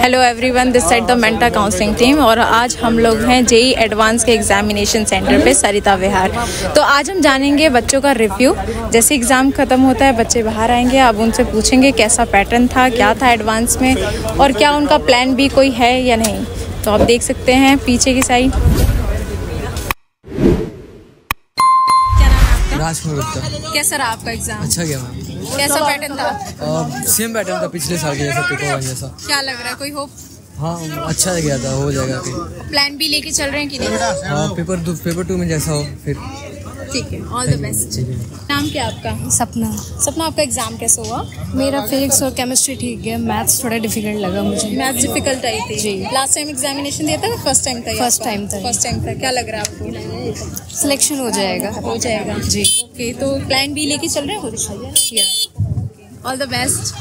Hello everyone this side the menta counselling team और आज हम लोग हैं जेई एडवांस के एग्जामिनेशन सेंटर पे सरिता विहार तो आज हम जानेंगे बच्चों का रिव्यू जैसे एग्ज़ाम ख़त्म होता है, बच्चे बाहर आएँगे आप उनसे पूछेंगे कैसा पैटर्न था, क्या था एडवांस में और क्या उनका प्लान भी कोई है या नहीं। तो आप देख सकते हैं पीछे की साइड राजकुमार गुप्ता कैसा रहा आपका एग्ज़ाम अच्छा गया मैम। कैसा पैटर्न था? सेम पैटर्न था पिछले साल के जैसा पेपर वाइज जैसा। क्या लग रहा है? कोई होप हाँ अच्छा गया था हो जाएगा फिर। प्लान भी लेके चल रहे हैं कि नहीं? हाँ पेपर टू पेपर टू में जैसा हो फिर। ठीक है ऑल द बेस्ट नाम क्या आपका? सपना। सपना आपका एग्ज़ाम कैसा हुआ? मेरा फिजिक्स और केमिस्ट्री ठीक है मैथ्स थोड़ा डिफ़िकल्ट लगा मुझे। मैथ्स डिफ़िकल्ट आई थी। जी। लास्ट टाइम एग्जामिनेशन दिया था फ़र्स्ट टाइम था First time था। फ़र्स्ट टाइम था। क्या लग रहा है आपको? सिलेक्शन हो जाएगा। हो जाएगा। जी। ओके तो प्लान बी लेके चल रहे हैं? ऑल द बेस्ट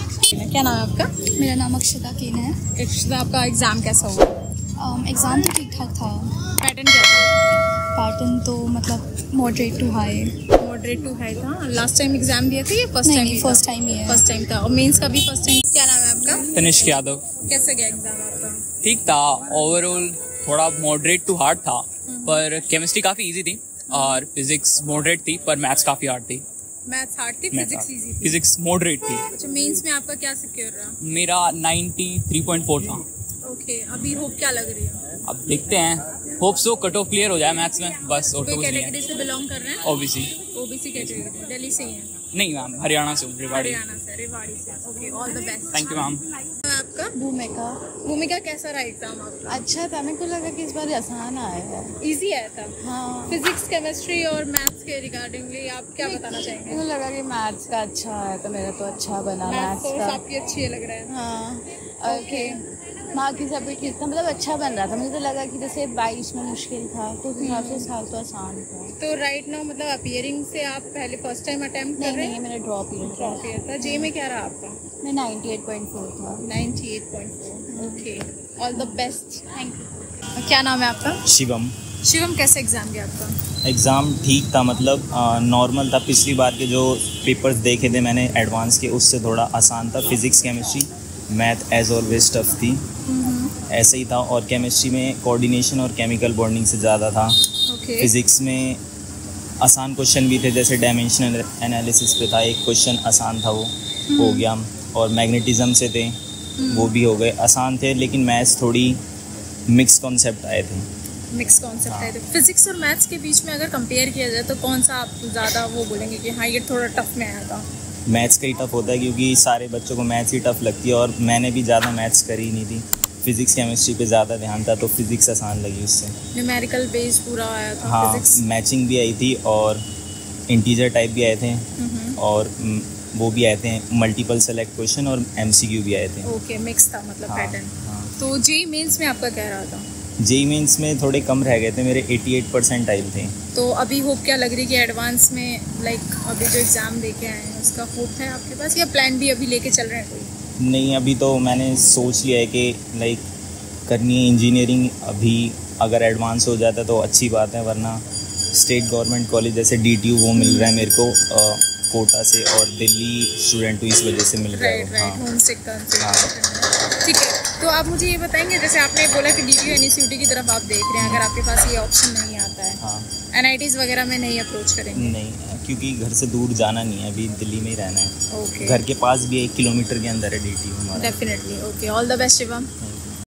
क्या नाम है आपका? मेरा नाम अक्षता कीन है। इक्शिता, आपका एग्ज़ाम कैसा हुआ? एग्ज़ाम तो ठीक ठाक था। पैटर्न क्या था? पैटर्न तो मतलब moderate to high moderate to high था। लास्ट टाइम एग्ज़ाम दिया था या फ़र्स्ट टाइम फ़र्स्ट टाइम ही है। फ़र्स्ट टाइम था। और मेंस का भी फ़र्स्ट टाइम क्या नाम है आपका? तनिष्क यादव। कैसा गया एग्ज़ाम आपका? ठीक था। ओवरऑल थोड़ा मॉडरेट टू हार्ड था पर केमिस्ट्री काफ़ी इजी थी और फिजिक्स मॉडरेट थी पर मैथ्स काफ़ी हार्ड थी। मैथ्स हार्ड थी फिजिक्स इजी थी। फिजिक्स मॉडरेट थी। अच्छा मेंस में आपका क्या सिक्योर रहा? मेरा 93.4 था। ओके अभी होप क्या लग रही है? अब देखते हैं। Hope so cut off clear हो जाए मैथ्स में। बस और तो कुछ नहीं है से बिलोंग कर रहे हैं? ओबीसी ओबीसी कैटेगरी दिल्ली से ही है। नहीं मैम हरियाणा से हूँ रेवाड़ी हरियाणा से रेवाड़ी से। Okay all the best thank you ma'am आपका? भूमिका। भूमिका कैसा रहा एग्ज़ाम आपका? अच्छा था। मेरे को लगा कि इस बार आसान आया है। इजी आया था? हाँ। फिजिक्स केमिस्ट्री और मैथ्स के रिगार्डिंगली आप क्या बताना चाहेंगे? को लगा कि मैथ्स का अच्छा है तो मेरा तो अच्छा बना मैथ्स का। आपकी अच्छी लग रहा है। हाँ। ओके माँ की सब कितना मतलब अच्छा बन रहा था। मुझे तो लगा कि जैसे बाईस में मुश्किल था तो उस हिसाब से साल तो आसान था। तो राइट नाउ मतलब अपियरिंग से आप पहले फ़र्स्ट टाइम अटेम्प्ट कर नहीं रहे नहीं हैं? मेरा ड्रॉप ही ड्रॉप ईयर था। जे में क्या रहा आपका? मैं 98.4 था। 98.4 okay all the best thank you क्या नाम है आपका? शिवम। शिवम कैसा एग्ज़ाम गया आपका? एग्ज़ाम ठीक था मतलब नॉर्मल था। पिछली बार के जो पेपर्स देखे थे मैंने एडवांस के उससे थोड़ा आसान था। Physics chemistry math as always tough थी। ऐसे ही था और केमिस्ट्री में कोऑर्डिनेशन और केमिकल बॉन्डिंग से ज़्यादा था। ओके फिज़िक्स में आसान क्वेश्चन भी थे जैसे डायमेंशनल एनालिसिस पे था एक क्वेश्चन आसान था वो हो गया। और मैग्नेटिज्म से थे वो भी हो गए आसान थे लेकिन मैथ्स थोड़ी मिक्स कॉन्सेप्ट आए थे। मिक्स कॉन्सेप्ट आए थे। फिजिक्स और मैथ्स के बीच में अगर कंपेयर किया जाए तो कौन सा आप ज़्यादा वो बोलेंगे कि हाँ ये थोड़ा टफ में आया था? मैथ्स का ही टफ होता है क्योंकि सारे बच्चों को मैथ्स ही टफ लगती है और मैंने भी ज़्यादा मैथ्स करी नहीं थी। फिज़िक्स केमिस्ट्री पे ज़्यादा ध्यान था तो फिज़िक्स आसान लगी उससे। न्यूमेरिकल बेस पूरा आया था हाँ मैचिंग भी आई थी और इंटीजर टाइप भी आए थे और वो भी आए थे मल्टीपल सेलेक्ट क्वेश्चन और एमसीक्यू भी आए थे। ओके मिक्स था मतलब हाँ पैटर्न हाँ। तो जे मेंस में आपका कह रहा था? जेई मेंस में थोड़े कम रह गए थे मेरे 88 परसेंट आए थे। तो अभी होप क्या लग रही है कि एडवांस में लाइक अभी जो एग्ज़ाम दे के आए हैं उसका होप है आपके पास या प्लान भी अभी लेके चल रहे हैं कोई? नहीं अभी तो मैंने सोच लिया है कि लाइक करनी है इंजीनियरिंग अभी अगर एडवांस हो जाता तो अच्छी बात है वरना स्टेट गवर्नमेंट कॉलेज जैसे डी वो मिल रहा है मेरे को अ, कोटा से और दिल्ली स्टूडेंट इस वजह से मिल रहा है। हाँ। हाँ। ठीक है। तो आप मुझे ये बताएँगे जैसे आपने बोला कि डी टी एन की तरफ़ आप देख रहे हैं अगर आपके पास ये ऑप्शन नहीं आता है हाँ। एन वगैरह में नहीं अप्रोच करेंगे? नहीं क्योंकि घर से दूर जाना नहीं है अभी दिल्ली में ही रहना है। ओके घर के पास भी एक किलोमीटर के अंदर है डी टी हमारा। Definitely okay all the best Shivam.